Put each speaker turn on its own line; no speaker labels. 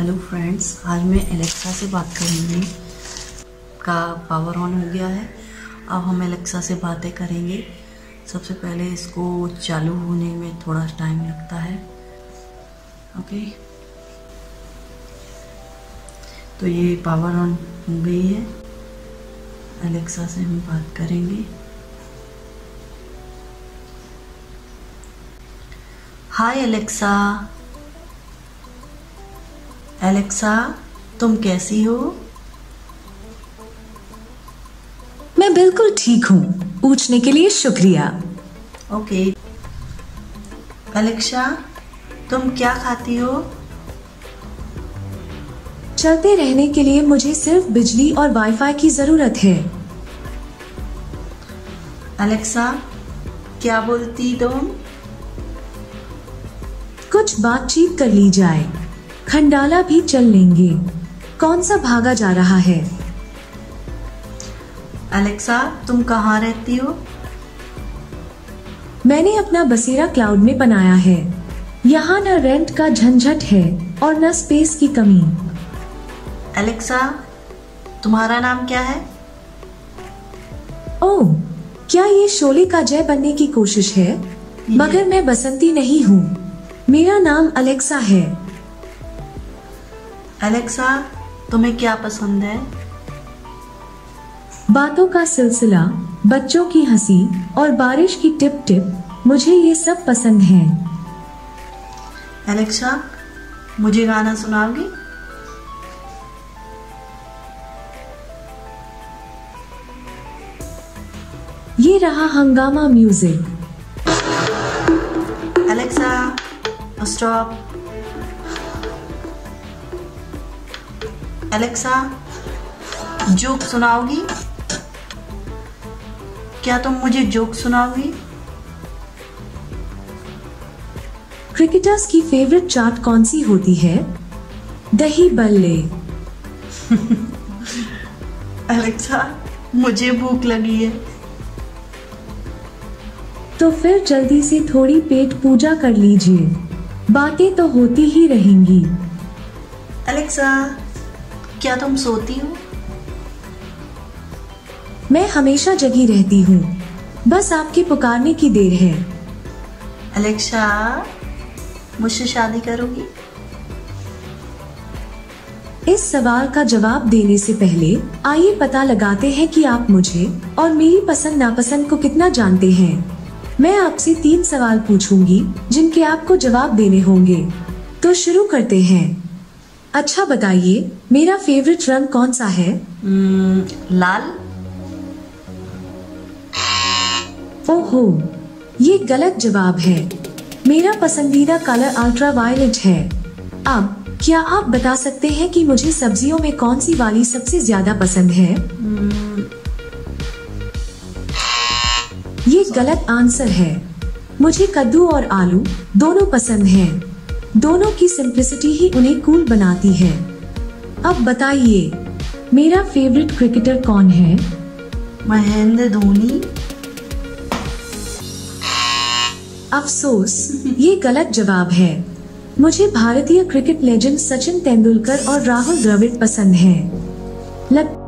Hello friends आज मैं Alexa से बात करूँगी। का पावर ऑन हो गया है। अब हम एलेक्सा से बातें करेंगे। सबसे पहले इसको चालू होने में थोड़ा टाइम लगता है। ओके तो ये पावर ऑन हो गई है। एलेक्सा से हम बात करेंगे। हाय एलेक्सा एलेक्सा तुम कैसी हो?
मैं बिल्कुल ठीक हूँ। पूछने के लिए शुक्रिया।
ओके। एलेक्सा तुम क्या खाती हो?
चलते रहने के लिए मुझे सिर्फ़ बिजली और वाईफाई की ज़रूरत है।
एलेक्सा क्या बोलती तुम?
कुछ बातचीत कर ली जाए। खंडाला भी चल लेंगे। कौन सा भागा जा रहा है?
अलेक्सा तुम कहाँ रहती हो?
मैंने अपना बसेरा क्लाउड में बनाया है। यहाँ न रेंट का झंझट है और न स्पेस की कमी।
एलेक्सा तुम्हारा नाम क्या है?
ओह क्या ये शोले का जय बनने की कोशिश है? मगर मैं बसंती नहीं हूँ। मेरा नाम अलेक्सा है।
एलेक्सा तुम्हें क्या पसंद है?
बातों का सिलसिला बच्चों की हँसी और बारिश की टिप टिप मुझे ये सब पसंद है।
एलेक्सा मुझे गाना सुनाओगी?
ये रहा Hungama music.
Alexa stop Alexa joke सुनाओगी? क्या तुम मुझे जोक सुनाओगी?
क्रिकेटर्स की फेवरेट चाट कौन सी होती है? दही बल्ले।
एलेक्सा मुझे भूख लगी है।
तो फिर जल्दी से थोड़ी पेट पूजा कर लीजिए। बातें तो होती ही रहेंगी।
एलेक्सा क्या तुम सोती हो?
मैं हमेशा जगी रहती हूँ। बस आपके पुकारने की देर है।
एलेक्सा मुझसे शादी करोगी?
इस सवाल का जवाब देने से पहले आइए पता लगाते हैं कि आप मुझे और मेरी पसंद नापसंद को कितना जानते हैं। मैं आपसे तीन सवाल पूछूँगी जिनके आपको जवाब देने होंगे। तो शुरू करते हैं। अच्छा बताइए मेरा फेवरेट रंग कौन सा है?
hmm, लाल।
ओहो ये गलत जवाब है। मेरा पसंदीदा कलर अल्ट्रा वायलेट है। अब क्या आप बता सकते हैं कि मुझे सब्जियों में कौन सी वाली सबसे ज़्यादा पसंद है?
hmm,
ये गलत आंसर है। मुझे कद्दू और आलू दोनों पसंद हैं। दोनों की सिंप्लिसिटी ही उन्हें कूल बनाती है। अब बताइए मेरा फेवरेट क्रिकेटर कौन है?
महेंद्र धोनी।
अफसोस ये गलत जवाब है। मुझे भारतीय क्रिकेट लेजेंड सचिन तेंदुलकर और राहुल द्रविड़ पसंद हैं। लग